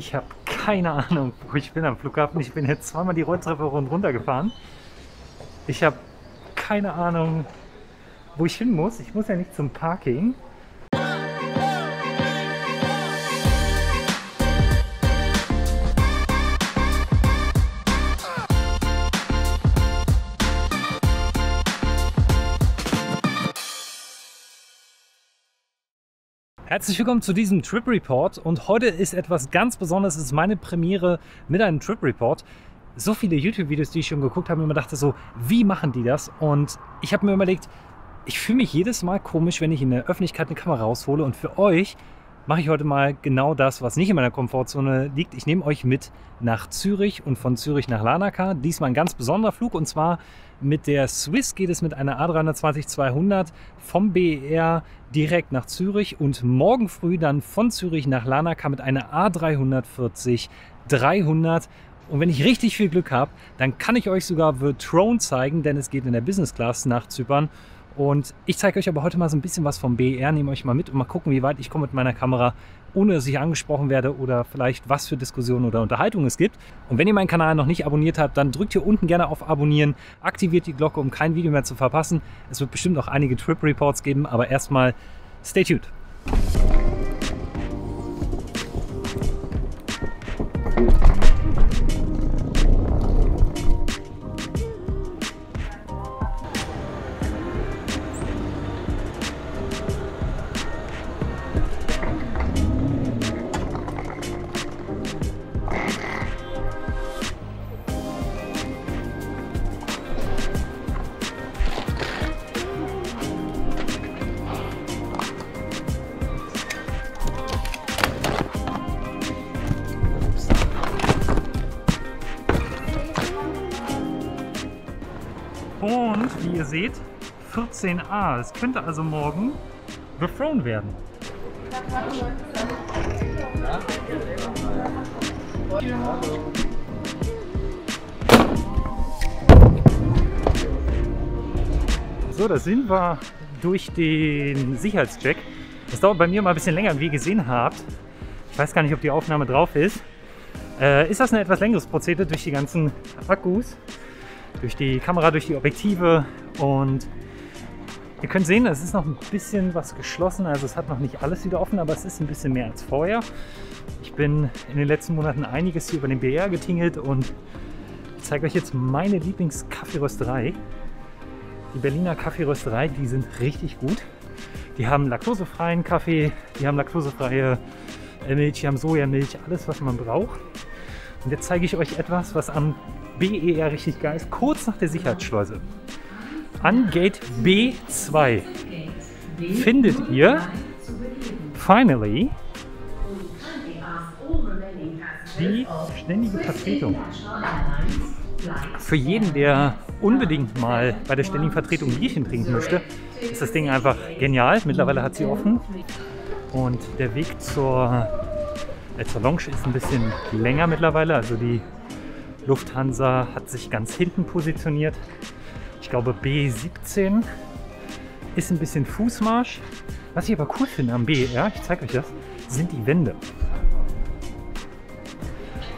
Ich habe keine Ahnung, wo ich bin am Flughafen. Ich bin jetzt zweimal die Rolltreppe runter gefahren. Ich habe keine Ahnung, wo ich hin muss. Ich muss ja nicht zum Parking. Herzlich willkommen zu diesem Trip Report und heute ist etwas ganz Besonderes. Es ist meine Premiere mit einem Trip Report. So viele YouTube-Videos, die ich schon geguckt habe, und mir dachte so, wie machen die das? Und ich habe mir überlegt, ich fühle mich jedes Mal komisch, wenn ich in der Öffentlichkeit eine Kamera raushole und für euch mache ich heute mal genau das, was nicht in meiner Komfortzone liegt. Ich nehme euch mit nach Zürich und von Zürich nach Lanaka. Diesmal ein ganz besonderer Flug und zwar mit der Swiss geht es mit einer A320-200 vom BER direkt nach Zürich und morgen früh dann von Zürich nach Lanaka mit einer A340-300. Und wenn ich richtig viel Glück habe, dann kann ich euch sogar The Throne zeigen, denn es geht in der Business Class nach Zypern. Und ich zeige euch aber heute mal so ein bisschen was vom BER, nehme euch mal mit und mal gucken, wie weit ich komme mit meiner Kamera, ohne dass ich angesprochen werde oder vielleicht was für Diskussionen oder Unterhaltungen es gibt. Und wenn ihr meinen Kanal noch nicht abonniert habt, dann drückt hier unten gerne auf Abonnieren, aktiviert die Glocke, um kein Video mehr zu verpassen. Es wird bestimmt auch einige Trip Reports geben, aber erstmal stay tuned. Und wie ihr seht, 14a. Es könnte also morgen The Throne werden. So, da sind wir durch den Sicherheitscheck. Das dauert bei mir mal ein bisschen länger, wie ihr gesehen habt. Ich weiß gar nicht, ob die Aufnahme drauf ist. Äh, ist das ein etwas längeres Prozedere durch die ganzen Akkus, durch die Kamera, durch die Objektive und ihr könnt sehen, es ist noch ein bisschen was geschlossen, also es hat noch nicht alles wieder offen, aber es ist ein bisschen mehr als vorher. Ich bin in den letzten Monaten einiges hier über den BR getingelt und zeige euch jetzt meine Lieblings-Kaffeerösterei. Die Berliner Kaffeerösterei, die sind richtig gut. Die haben laktosefreien Kaffee, die haben laktosefreie Milch, die haben Sojamilch, alles was man braucht. Und jetzt zeige ich euch etwas, was am BER richtig geil ist, kurz nach der Sicherheitsschleuse. An Gate B2 findet ihr finally die ständige Vertretung. Für jeden, der unbedingt mal bei der ständigen Vertretung Bierchen trinken möchte, ist das Ding einfach genial. Mittlerweile hat sie offen. Und der Weg zur, äh, zur Lounge ist ein bisschen länger mittlerweile. Also die Lufthansa hat sich ganz hinten positioniert. Ich glaube B17 ist ein bisschen Fußmarsch. Was ich aber cool finde am BER, ich zeige euch das, sind die Wände.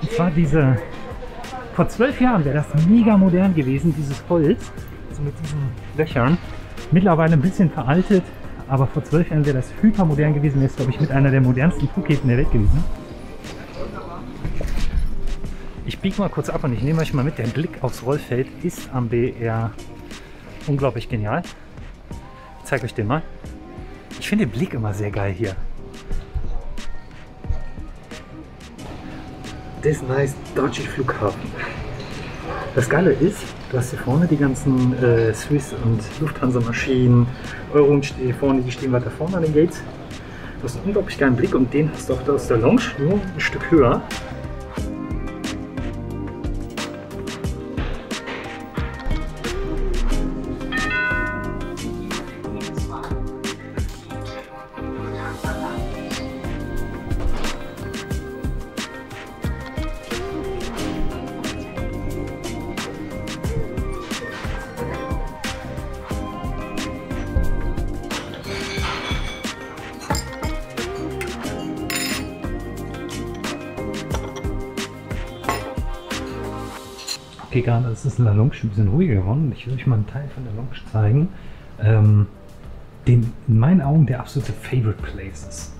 Und zwar diese, vor zwölf Jahren wäre das mega modern gewesen, dieses Holz, also mit diesen Löchern. Mittlerweile ein bisschen veraltet, aber vor zwölf Jahren wäre das hypermodern gewesen. Wäre es, glaube ich, mit einer der modernsten Flughäfen der Welt gewesen. Ich biege mal kurz ab und ich nehme euch mal mit. Der Blick aufs Rollfeld ist am BR unglaublich genial. Ich zeige euch den mal. Ich finde den Blick immer sehr geil hier. Das ist nice, deutsche Flughafen. Das Geile ist, du hast hier vorne die ganzen äh, Swiss- und Lufthansa-Maschinen, Euro hier vorne, die stehen weiter vorne an den Gates. Du hast einen unglaublich geilen Blick und den hast du auch da aus der Lounge, nur ein Stück höher. Gehe gerade, es ist in der Lounge ein bisschen ruhiger geworden. Ich will euch mal einen Teil von der Lounge zeigen, ähm, den in meinen Augen der absolute Favorite Place ist.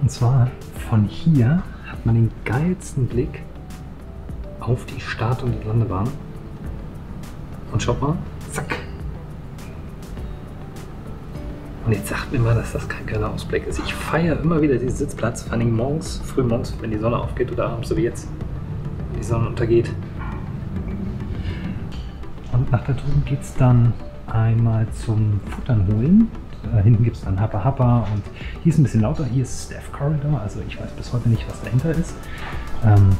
Und zwar von hier hat man den geilsten Blick auf die Start- und die Landebahn. Und schaut mal, zack. Und jetzt sagt mir mal, dass das kein geiler Ausblick ist. Ich feiere immer wieder diesen Sitzplatz, vor allem morgens, früh morgens, wenn die Sonne aufgeht oder abends, so wie jetzt, wenn die Sonne untergeht. Und nach da drüben geht es dann einmal zum Futtern holen. Da hinten gibt es dann Happa Happa und hier ist ein bisschen lauter. Hier ist Staff Corridor, also ich weiß bis heute nicht, was dahinter ist. Ähm,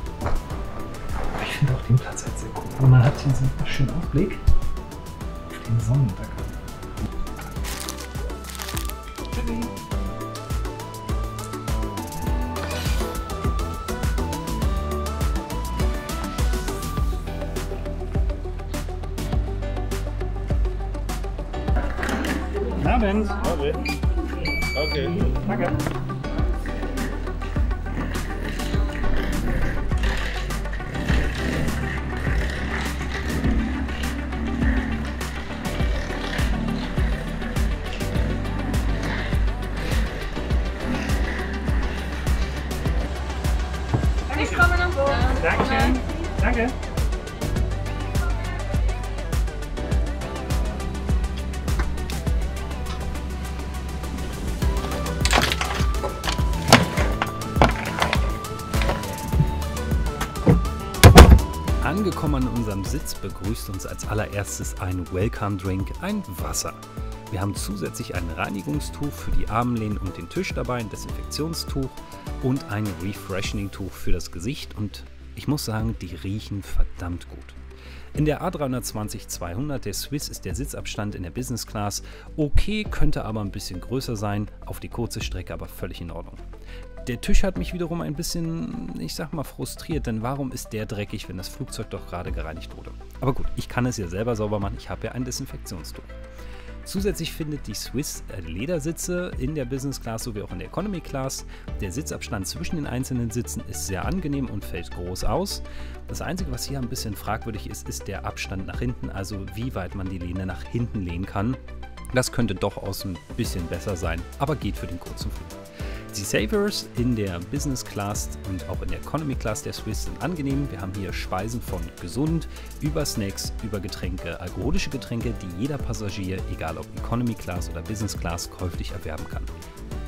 ich finde auch den Platz halt sehr cool. Und man hat hier so einen schönen Ausblick auf den Sonnenuntergang. Abend. Okay. Okay. Begrüßt uns als allererstes ein Welcome Drink, ein Wasser. Wir haben zusätzlich ein Reinigungstuch für die Armlehnen und den Tisch dabei, ein Desinfektionstuch und ein Refreshing-Tuch für das Gesicht und ich muss sagen, die riechen verdammt gut. In der A320-200 der Swiss ist der Sitzabstand in der Business Class okay, könnte aber ein bisschen größer sein, auf die kurze Strecke aber völlig in Ordnung. Der Tisch hat mich wiederum ein bisschen, ich sag mal, frustriert, denn warum ist der dreckig, wenn das Flugzeug doch gerade gereinigt wurde? Aber gut, ich kann es ja selber sauber machen, ich habe ja ein Desinfektionstuch. Zusätzlich findet die Swiss Ledersitze in der Business Class sowie auch in der Economy Class. Der Sitzabstand zwischen den einzelnen Sitzen ist sehr angenehm und fällt groß aus. Das Einzige, was hier ein bisschen fragwürdig ist, ist der Abstand nach hinten, also wie weit man die Lehne nach hinten lehnen kann. Das könnte doch aus ein bisschen besser sein, aber geht für den kurzen Flug. Die Savers in der Business Class und auch in der Economy Class der Swiss sind angenehm. Wir haben hier Speisen von gesund, über Snacks, über Getränke, alkoholische Getränke, die jeder Passagier, egal ob Economy Class oder Business Class, käuflich erwerben kann.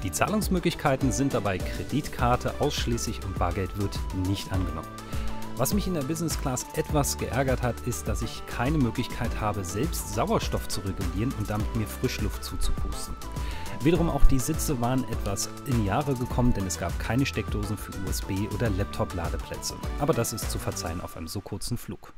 Die Zahlungsmöglichkeiten sind dabei Kreditkarte ausschließlich und Bargeld wird nicht angenommen. Was mich in der Business Class etwas geärgert hat, ist, dass ich keine Möglichkeit habe, selbst Sauerstoff zu regulieren und damit mir Frischluft zuzupusten. Wiederum auch die Sitze waren etwas in Jahre gekommen, denn es gab keine Steckdosen für USB- oder Laptop-Ladeplätze. Aber das ist zu verzeihen auf einem so kurzen Flug.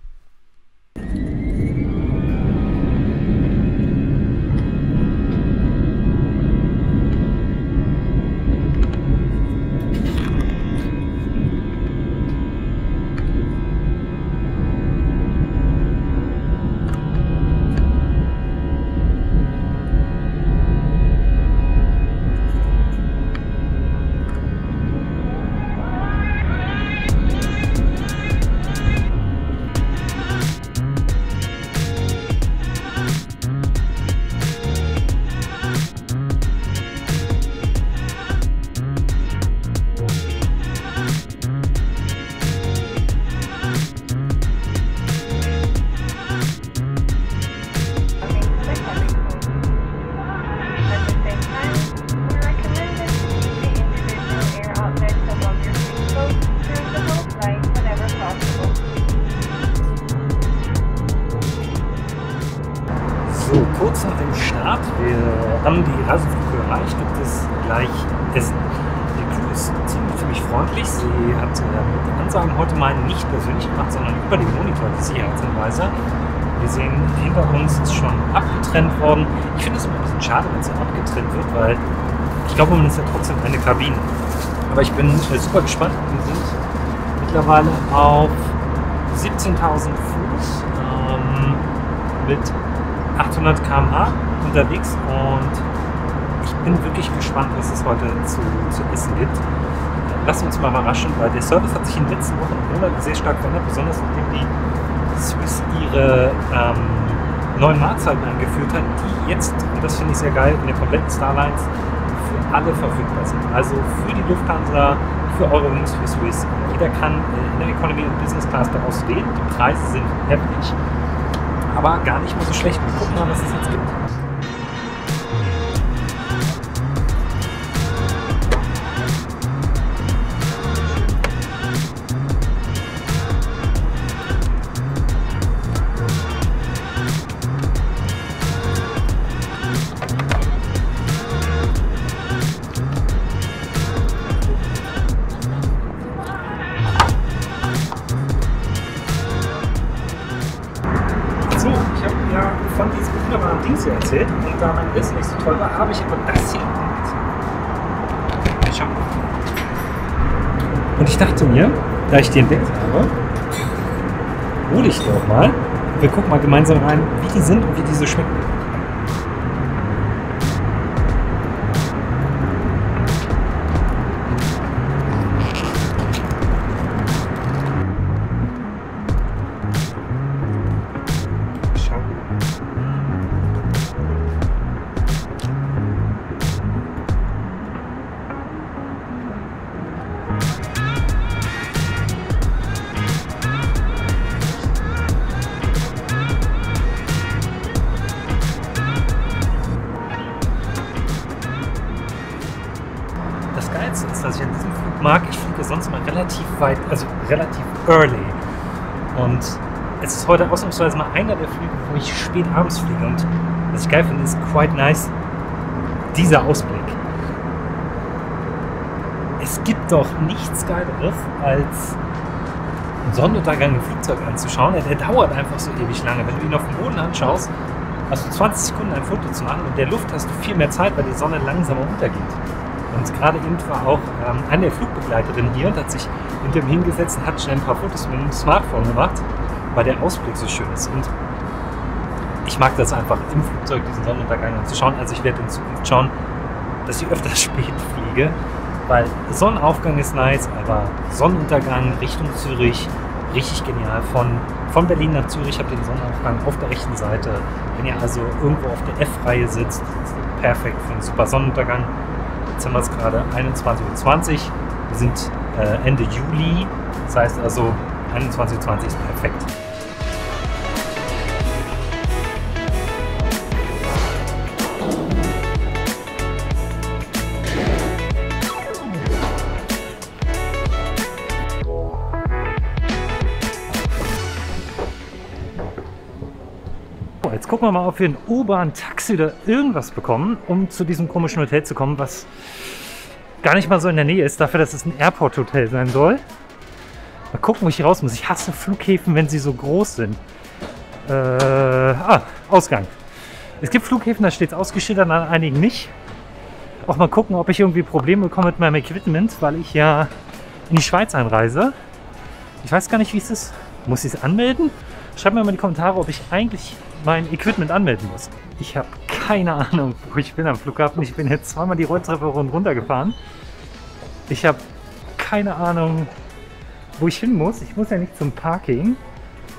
Äh, Ansagen heute mal nicht persönlich gemacht, sondern über den Monitor, die Sicherheitsanweiser. Wir sehen, hinter uns ist schon abgetrennt worden. Ich finde es immer ein bisschen schade, wenn es so abgetrennt wird, weil ich glaube, man ist ja trotzdem eine Kabine. Aber ich bin äh, super gespannt. Wir sind mittlerweile auf 17.000 Fuß ähm, mit 800 km/h unterwegs und ich bin wirklich gespannt, was es heute zu, zu essen gibt. Wir uns mal überraschen, weil der Service hat sich in den letzten Wochen und Monaten sehr stark verändert, besonders nachdem die Swiss ihre ähm, neuen Mahlzeiten eingeführt hat, die jetzt, und das finde ich sehr geil, in den kompletten Starlines für alle verfügbar sind. Also für die Lufthansa, für Eurowings, für Swiss. Jeder kann äh, in der Economy und Business Class daraus wählen. Die Preise sind heftig, aber gar nicht mal so schlecht. Wir gucken mal, was es jetzt gibt. Da ich die entdeckt habe, hole ich die auch mal. Wir gucken mal gemeinsam rein, wie die sind und wie die so schmecken. Ist heute ausnahmsweise mal einer der Flüge, wo ich spät abends fliege. Und was ich geil finde, ist quite nice, dieser Ausblick. Es gibt doch nichts Geileres, als einen Sonnenuntergang im Flugzeug anzuschauen. Der dauert einfach so ewig lange. Wenn du ihn auf dem Boden anschaust, hast du 20 Sekunden ein Foto zu machen. Und in der Luft hast du viel mehr Zeit, weil die Sonne langsamer untergeht. Und gerade eben war auch ähm, eine der Flugbegleiterinnen hier und hat sich hinter mir hingesetzt und hat schnell ein paar Fotos mit dem Smartphone gemacht, weil der Ausblick so schön ist. Und ich mag das einfach im Flugzeug, diesen Sonnenuntergang anzuschauen. Also ich werde in Zukunft schauen, dass ich öfter spät fliege, weil Sonnenaufgang ist nice, aber Sonnenuntergang Richtung Zürich, richtig genial. Von, von Berlin nach Zürich habt ihr den Sonnenaufgang auf der rechten Seite. Wenn ihr also irgendwo auf der F-Reihe sitzt, ist perfekt für einen super Sonnenuntergang. Jetzt haben wir es gerade 21.20 Uhr. Wir sind äh, Ende Juli. Das heißt also 21.20 Uhr ist perfekt. Gucken wir mal, ob wir ein U-Bahn, Taxi oder irgendwas bekommen, um zu diesem komischen Hotel zu kommen, was gar nicht mal so in der Nähe ist, dafür, dass es ein Airport-Hotel sein soll. Mal gucken, wo ich raus muss. Ich hasse Flughäfen, wenn sie so groß sind. Äh, ah, Ausgang. Es gibt Flughäfen, da steht es ausgeschildert, an einigen nicht. Auch mal gucken, ob ich irgendwie Probleme bekomme mit meinem Equipment, weil ich ja in die Schweiz einreise. Ich weiß gar nicht, wie es ist. Muss ich es anmelden? Schreibt mir mal in die Kommentare, ob ich eigentlich mein Equipment anmelden muss. Ich habe keine Ahnung, wo ich bin am Flughafen. Ich bin jetzt zweimal die Rolltreppe runtergefahren. Ich habe keine Ahnung, wo ich hin muss. Ich muss ja nicht zum Parking.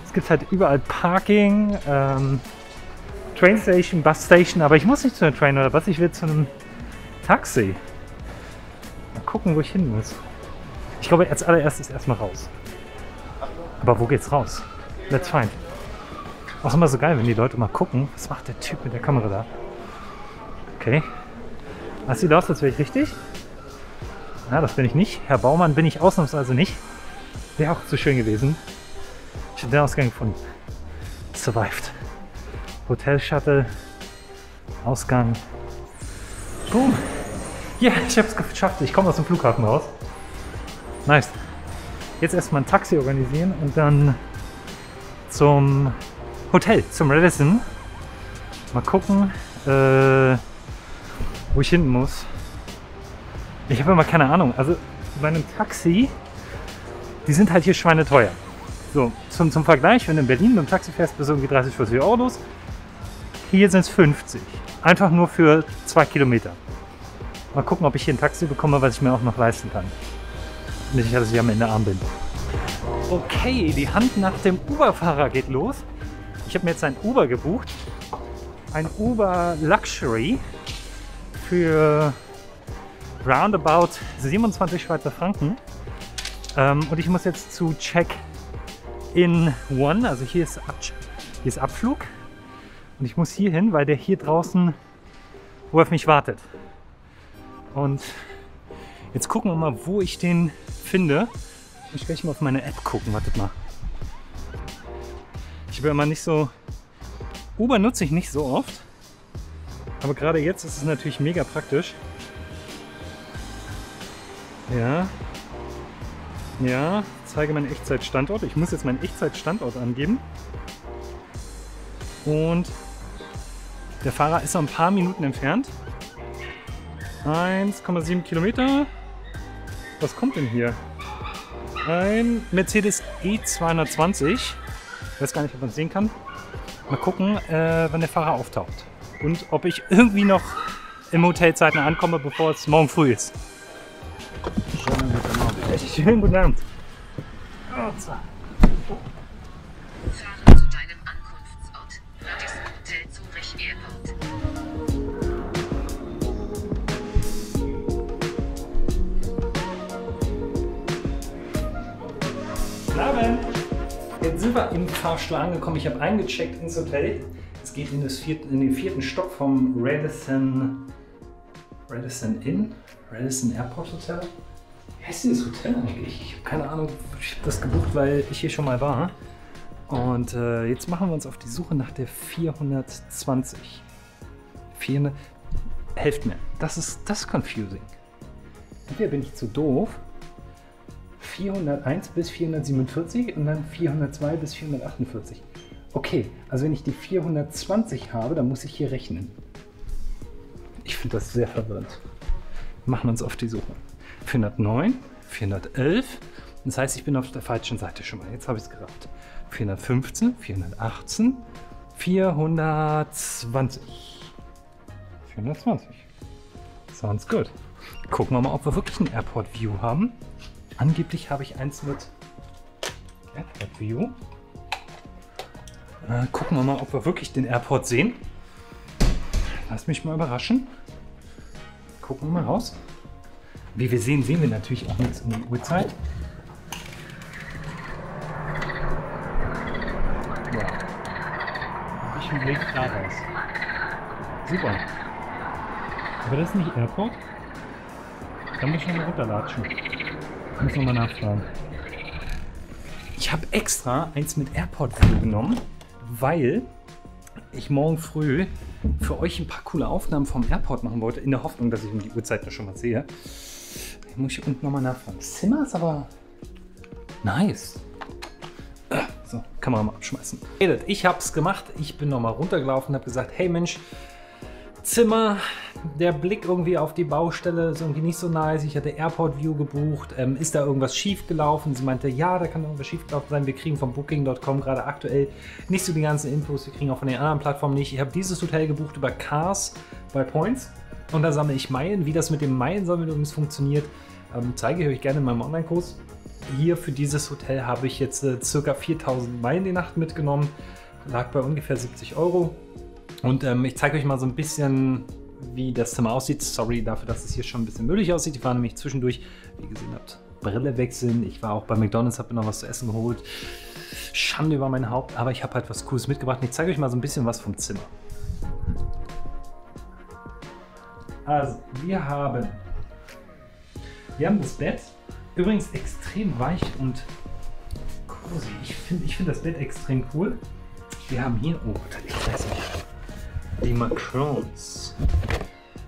Es gibt halt überall Parking, ähm, Train Station, Bus Station, aber ich muss nicht zu einer Train oder was. Ich will zu einem Taxi. Mal gucken, wo ich hin muss. Ich glaube, als allererstes erstmal raus. Aber wo geht's raus? Let's find. Auch immer so geil, wenn die Leute mal gucken, was macht der Typ mit der Kamera da? Okay. Das sieht aus, als wäre ich richtig. Na, das bin ich nicht. Herr Baumann bin ich ausnahmsweise nicht. Wäre auch zu schön gewesen. Ich habe den Ausgang gefunden. Survived. Hotel Shuttle. Ausgang. Boom. Ja, ich habe es geschafft. Ich komme aus dem Flughafen raus. Nice. Jetzt erstmal ein Taxi organisieren und dann zum Hotel, zum Radisson. Mal gucken, äh, wo ich hin muss. Ich habe immer keine Ahnung. Also bei einem Taxi, die sind halt hier schweineteuer. So, zum, zum Vergleich, wenn du in Berlin mit dem Taxi fährst, bist du irgendwie 30, 40 Euro los. Hier sind es 50. Einfach nur für zwei Kilometer. Mal gucken, ob ich hier ein Taxi bekomme, was ich mir auch noch leisten kann. Nicht, dass ich am Ende arm bin. Okay, die Hand nach dem Uber-Fahrer geht los. Ich habe mir jetzt ein Uber gebucht. Ein Uber Luxury für roundabout 27 Schweizer Franken. Ähm, und ich muss jetzt zu Check-in One, also hier ist, Ab hier ist Abflug. Und ich muss hier hin, weil der hier draußen, wo auf mich wartet. Und jetzt gucken wir mal, wo ich den finde. Ich werde mal auf meine App gucken, wartet mal. Ich bin immer nicht so. Uber nutze ich nicht so oft. Aber gerade jetzt ist es natürlich mega praktisch. Ja. Ja, zeige meinen Echtzeitstandort. Ich muss jetzt meinen Echtzeitstandort angeben. Und der Fahrer ist noch ein paar Minuten entfernt. 1,7 Kilometer. Was kommt denn hier? Ein Mercedes E220. Ich weiß gar nicht, ob man sehen kann. Mal gucken, äh, wann der Fahrer auftaucht. Und ob ich irgendwie noch im Hotelzeiten ankomme, bevor es morgen früh ist. Schönen guten Abend. Schönen guten Abend. Sind wir im Fahrstuhl angekommen. Ich habe eingecheckt ins Hotel. Es geht in, das vierte, in den vierten Stock vom Radisson, Radisson Inn, Radisson Airport Hotel. Wie heißt dieses Hotel eigentlich? Ich habe keine Ahnung. Ich habe das gebucht, weil ich hier schon mal war. Und äh, jetzt machen wir uns auf die Suche nach der 420. 400. Helft mir. Das ist das ist confusing. Entweder bin ich zu doof 401 bis 447 und dann 402 bis 448. Okay, also wenn ich die 420 habe, dann muss ich hier rechnen. Ich finde das sehr verwirrend. Machen wir uns auf die Suche. 409, 411. Das heißt, ich bin auf der falschen Seite schon mal. Jetzt habe ich es gerafft. 415, 418, 420. 420. Sounds good. Gucken wir mal, ob wir wirklich ein Airport View haben. Angeblich habe ich eins mit Airport View. Äh, gucken wir mal, ob wir wirklich den Airport sehen. Lass mich mal überraschen. Gucken wir mal raus. Wie wir sehen, sehen wir natürlich auch nichts um die Uhrzeit. Ja. Ich bin Weg da raus. Super. Aber das ist nicht Airport? Da muss ich schon mal runterlatschen. Ich muss nochmal nachfragen. Ich habe extra eins mit Airport View genommen, weil ich morgen früh für euch ein paar coole Aufnahmen vom Airport machen wollte, in der Hoffnung, dass ich um die Uhrzeit schon mal sehe. Ich muss ich unten nochmal nachfragen. Das Zimmer ist aber nice. Äh, So, man mal abschmeißen. Ich habe es gemacht. Ich bin nochmal runtergelaufen und habe gesagt, hey Mensch, Zimmer, der Blick irgendwie auf die Baustelle ist irgendwie nicht so nice. Ich hatte Airport View gebucht. Ähm, ist da irgendwas schief gelaufen? Sie meinte, ja, da kann irgendwas schief gelaufen sein. Wir kriegen von Booking.com gerade aktuell nicht so die ganzen Infos. Wir kriegen auch von den anderen Plattformen nicht. Ich habe dieses Hotel gebucht über Cars bei Points und da sammle ich Meilen. Wie das mit dem Meilensammeln übrigens funktioniert, ähm, zeige ich euch gerne in meinem Online-Kurs. Hier für dieses Hotel habe ich jetzt äh, circa 4000 Meilen die Nacht mitgenommen. Lag bei ungefähr 70 Euro. Und ähm, ich zeige euch mal so ein bisschen, wie das Zimmer aussieht. Sorry dafür, dass es hier schon ein bisschen müllig aussieht. Ich war nämlich zwischendurch, wie ihr gesehen habt, Brille wechseln. Ich war auch bei McDonalds, habe mir noch was zu essen geholt. Schande über mein Haupt, aber ich habe halt was Cooles mitgebracht. Ich zeige euch mal so ein bisschen was vom Zimmer. Also, wir haben, wir haben das Bett. Übrigens extrem weich und cozy. Ich finde ich find das Bett extrem cool. Wir haben hier, oh ich weiß nicht. Die Macrons.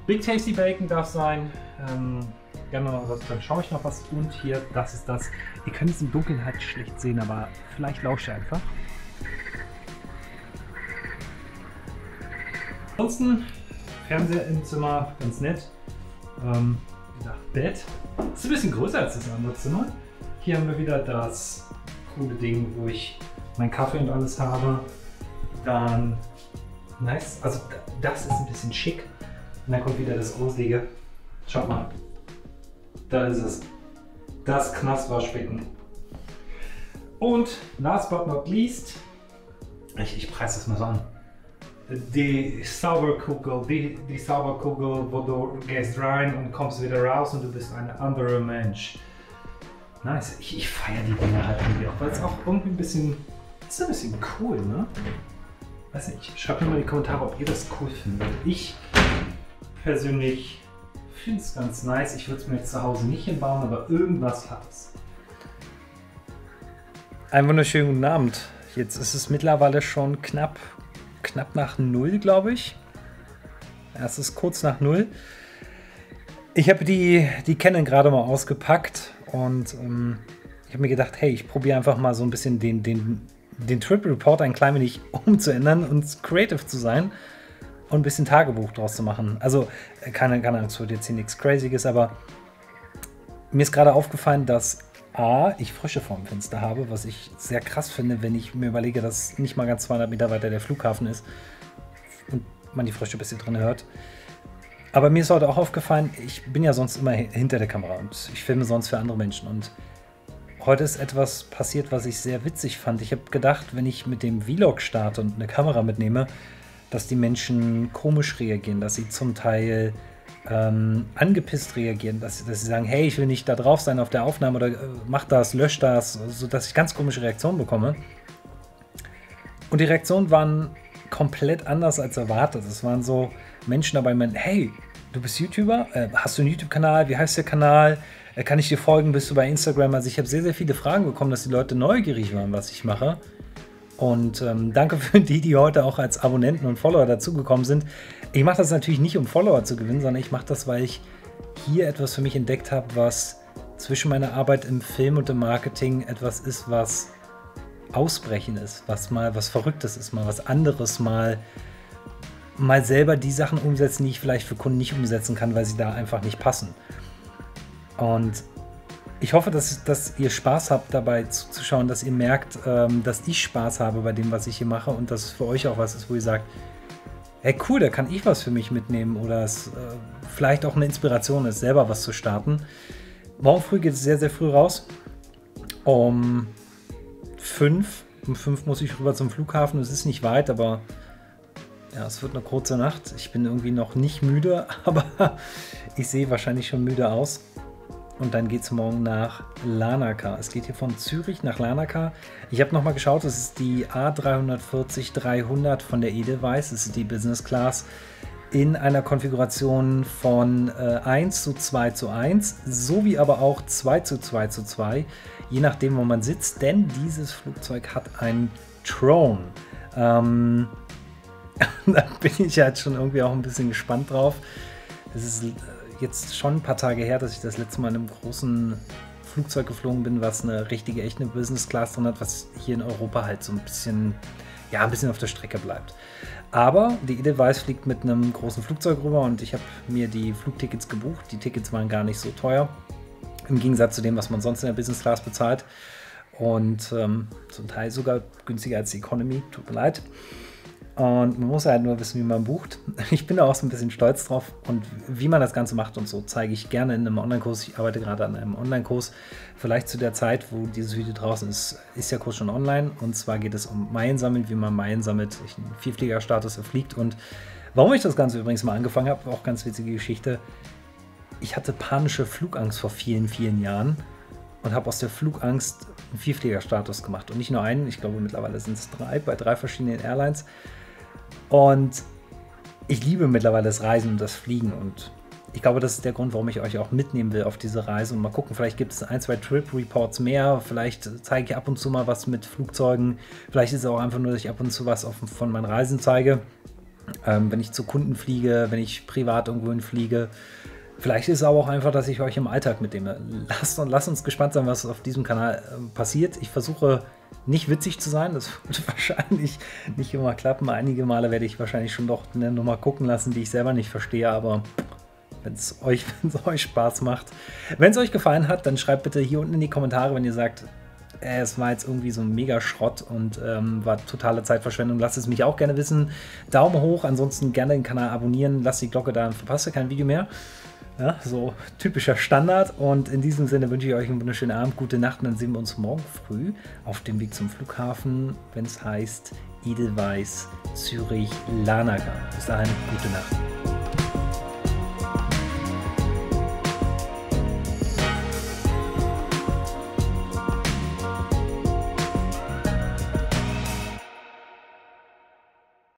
Big Tasty Bacon darf sein. Ähm, gerne noch was, dann schaue ich noch was. Und hier, das ist das. Ihr könnt es im Dunkeln halt schlecht sehen, aber vielleicht lauscht ihr einfach. Ansonsten, Fernseher im Zimmer, ganz nett. Ähm, wie gesagt, Bett. Ist ein bisschen größer als das andere Zimmer. Hier haben wir wieder das coole Ding, wo ich meinen Kaffee und alles habe. Dann nice. Also das ist ein bisschen schick. Und dann kommt wieder das Gruselige. Schaut mal. Da ist es. Das Knastwaschbecken. Und last but not least, ich, ich preise das mal so an. Die Sauberkugel, die, die Sauberkugel, wo du gehst rein und kommst wieder raus und du bist ein anderer Mensch. Nice, ich, ich feiere die Dinger halt irgendwie auch, weil es auch irgendwie ein bisschen, ist ein bisschen cool, ne? Weiß nicht, schreibt mir mal in die Kommentare, ob ihr das cool findet. Ich persönlich finde es ganz nice. Ich würde es mir jetzt zu Hause nicht hinbauen, aber irgendwas hat es. Einen wunderschönen guten Abend. Jetzt ist es mittlerweile schon knapp, knapp nach null, glaube ich. Es ist kurz nach null. Ich habe die, die Canon gerade mal ausgepackt und ähm, ich habe mir gedacht, hey, ich probiere einfach mal so ein bisschen den, den, den Trip Report ein klein wenig umzuändern und creative zu sein und ein bisschen Tagebuch draus zu machen. Also, äh, keine, keine Angst, wird jetzt hier nichts Crazyes, aber mir ist gerade aufgefallen, dass A, ich Frösche vorm Fenster habe, was ich sehr krass finde, wenn ich mir überlege, dass nicht mal ganz 200 Meter weiter der Flughafen ist und man die Frösche ein bisschen drin hört. Aber mir ist heute auch aufgefallen, ich bin ja sonst immer hinter der Kamera und ich filme sonst für andere Menschen. Und heute ist etwas passiert, was ich sehr witzig fand. Ich habe gedacht, wenn ich mit dem Vlog starte und eine Kamera mitnehme, dass die Menschen komisch reagieren, dass sie zum Teil ähm, angepisst reagieren, dass, dass, sie sagen, hey, ich will nicht da drauf sein auf der Aufnahme oder äh, mach das, lösch das, sodass ich ganz komische Reaktionen bekomme. Und die Reaktionen waren komplett anders als erwartet. Es waren so Menschen dabei, meinen, hey, du bist YouTuber, äh, hast du einen YouTube-Kanal, wie heißt der Kanal, kann ich dir folgen, bist du bei Instagram? Also ich habe sehr, sehr viele Fragen bekommen, dass die Leute neugierig waren, was ich mache. Und ähm, danke für die, die heute auch als Abonnenten und Follower dazugekommen sind. Ich mache das natürlich nicht, um Follower zu gewinnen, sondern ich mache das, weil ich hier etwas für mich entdeckt habe, was zwischen meiner Arbeit im Film und im Marketing etwas ist, was ausbrechen ist, was mal was Verrücktes ist, mal was anderes, mal, mal selber die Sachen umsetzen, die ich vielleicht für Kunden nicht umsetzen kann, weil sie da einfach nicht passen. Und ich hoffe, dass, dass ihr Spaß habt dabei zuzuschauen, dass ihr merkt, ähm, dass ich Spaß habe bei dem, was ich hier mache und dass es für euch auch was ist, wo ihr sagt, hey cool, da kann ich was für mich mitnehmen oder es äh, vielleicht auch eine Inspiration ist, selber was zu starten. Morgen früh geht es sehr, sehr früh raus. Um fünf. Um fünf muss ich rüber zum Flughafen. Es ist nicht weit, aber ja, es wird eine kurze Nacht. Ich bin irgendwie noch nicht müde, aber ich sehe wahrscheinlich schon müde aus. Und dann geht es morgen nach Lanaka. Es geht hier von Zürich nach Lanaka. Ich habe nochmal geschaut, das ist die A340-300 von der Edelweiss. Das ist die Business Class in einer Konfiguration von äh, 1 zu 2 zu 1, sowie aber auch 2 zu 2 zu 2, je nachdem, wo man sitzt, denn dieses Flugzeug hat einen Throne. Ähm, da bin ich halt schon irgendwie auch ein bisschen gespannt drauf. Es ist äh, jetzt schon ein paar Tage her, dass ich das letzte Mal in einem großen Flugzeug geflogen bin, was eine richtige, echte Business Class drin hat, was hier in Europa halt so ein bisschen, ja, ein bisschen auf der Strecke bleibt. Aber die Edelweiss fliegt mit einem großen Flugzeug rüber und ich habe mir die Flugtickets gebucht. Die Tickets waren gar nicht so teuer, im Gegensatz zu dem, was man sonst in der Business Class bezahlt. Und ähm, zum Teil sogar günstiger als die Economy, tut mir leid. Und man muss halt nur wissen, wie man bucht. Ich bin da auch so ein bisschen stolz drauf. Und wie man das Ganze macht und so, zeige ich gerne in einem Online-Kurs. Ich arbeite gerade an einem Online-Kurs. Vielleicht zu der Zeit, wo dieses Video draußen ist, ist der Kurs schon online. Und zwar geht es um Meilen sammeln, wie man Meilen sammelt, einen Vierfliegerstatus erfliegt. Und warum ich das Ganze übrigens mal angefangen habe, auch ganz witzige Geschichte. Ich hatte panische Flugangst vor vielen, vielen Jahren und habe aus der Flugangst einen Vierfliegerstatus gemacht. Und nicht nur einen, ich glaube mittlerweile sind es drei, bei drei verschiedenen Airlines. Und ich liebe mittlerweile das Reisen und das Fliegen und ich glaube, das ist der Grund, warum ich euch auch mitnehmen will auf diese Reise und mal gucken, vielleicht gibt es ein, zwei Trip-Reports mehr, vielleicht zeige ich ab und zu mal was mit Flugzeugen, vielleicht ist es auch einfach nur, dass ich ab und zu was auf, von meinen Reisen zeige, ähm, wenn ich zu Kunden fliege, wenn ich privat irgendwo fliege. Vielleicht ist es aber auch einfach, dass ich euch im Alltag mitnehme. Lasst, lasst uns gespannt sein, was auf diesem Kanal äh, passiert. Ich versuche nicht witzig zu sein. Das wird wahrscheinlich nicht immer klappen. Einige Male werde ich wahrscheinlich schon doch eine Nummer gucken lassen, die ich selber nicht verstehe, aber wenn es euch, euch Spaß macht. Wenn es euch gefallen hat, dann schreibt bitte hier unten in die Kommentare, wenn ihr sagt, äh, es war jetzt irgendwie so ein mega Schrott und ähm, war totale Zeitverschwendung. Lasst es mich auch gerne wissen. Daumen hoch, ansonsten gerne den Kanal abonnieren, lasst die Glocke da, dann verpasst ihr kein Video mehr. Ja, so typischer Standard. Und in diesem Sinne wünsche ich euch einen wunderschönen Abend, gute Nacht und dann sehen wir uns morgen früh auf dem Weg zum Flughafen, wenn es heißt Edelweiss Zürich Lanaga. Bis dahin, gute Nacht.